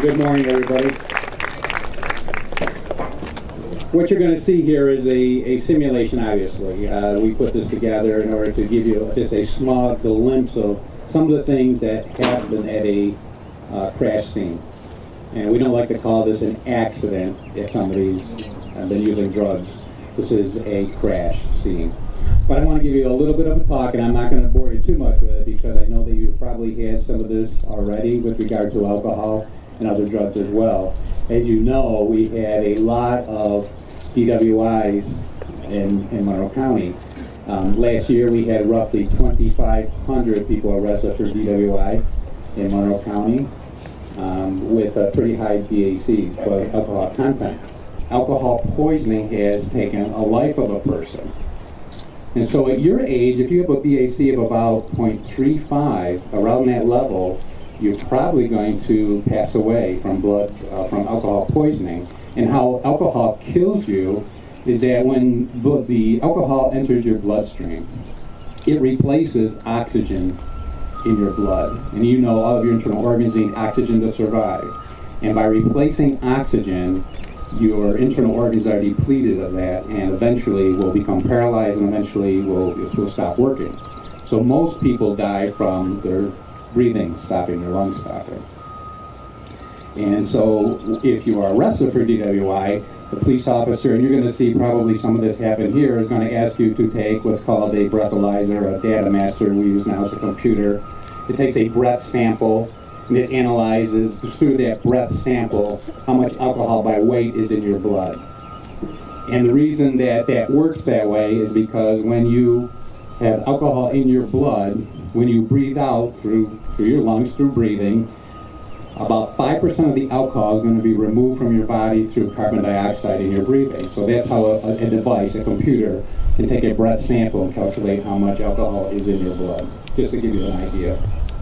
Good morning, everybody. What you're going to see here is a, a simulation, obviously. Uh, we put this together in order to give you just a small glimpse of some of the things that happen at a uh, crash scene. And we don't like to call this an accident if somebody's uh, been using drugs. This is a crash scene. But I want to give you a little bit of a talk, and I'm not going to bore you too much with it because I know that you've probably had some of this already with regard to alcohol and other drugs as well. As you know, we had a lot of DWIs in, in Monroe County. Um, last year, we had roughly 2,500 people arrested for DWI in Monroe County um, with a pretty high BACs, but alcohol content. Alcohol poisoning has taken a life of a person. And so at your age, if you have a BAC of about 0.35, around that level, you're probably going to pass away from blood, uh, from alcohol poisoning and how alcohol kills you is that when the alcohol enters your bloodstream, it replaces oxygen in your blood. And you know all of your internal organs need oxygen to survive. And by replacing oxygen, your internal organs are depleted of that and eventually will become paralyzed and eventually will, will stop working. So most people die from their breathing stopping, your lungs stopping. And so if you are arrested for DWI, the police officer, and you're going to see probably some of this happen here, is going to ask you to take what's called a breathalyzer, a DataMaster we use now as a computer. It takes a breath sample and it analyzes through that breath sample how much alcohol by weight is in your blood. And the reason that that works that way is because when you have alcohol in your blood, when you breathe out through, through your lungs, through breathing, about 5% of the alcohol is going to be removed from your body through carbon dioxide in your breathing. So that's how a, a, device, a computer, can take a breath sample and calculate how much alcohol is in your blood, just to give you an idea.